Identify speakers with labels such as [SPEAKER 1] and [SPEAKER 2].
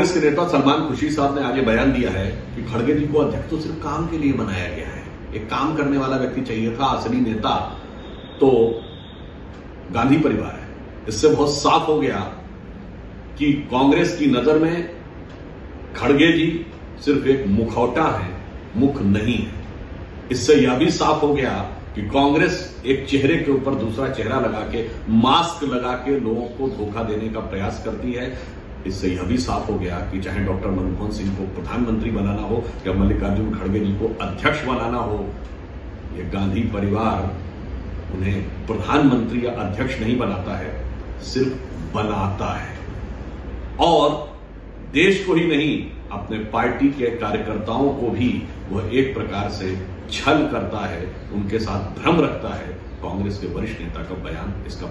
[SPEAKER 1] कांग्रेस के नेता सलमान खुशी साहब ने ये बयान दिया है कि खड़गे जी को अध्यक्ष तो सिर्फ़ काम के लिए बनाया गया है। एक काम करने वाला व्यक्ति चाहिए था, असली नेता तो गांधी परिवार है। इससे बहुत साफ़ हो गया कि कांग्रेस की नज़र में खड़गे जी सिर्फ़ एक मुखौटा है, मुख नहीं है। इससे यह भी साफ़ हो गया कि कांग्रेस एक चेहरे के ऊपर दूसरा चेहरा लगा के, मास्क लगा के लोगों को धोखा देने का प्रयास करती है। इससे यह भी साफ़ हो गया कि चाहे डॉक्टर मनमोहन सिंह को प्रधानमंत्री बनाना हो या मल्लिकार्जुन खड़गे जी को अध्यक्ष बनाना हो यह गांधी परिवार उन्हें प्रधानमंत्री या अध्यक्ष नहीं बनाता है, सिर्फ़ बनाता है। और देश को ही नहीं, अपने पार्टी के कार्यकर्ताओं को भी वह एक प्रकार से छल करता है, उनके साथ भ्रम रखता है। कांग्रेस के वरिष्ठ नेता का बयान इसका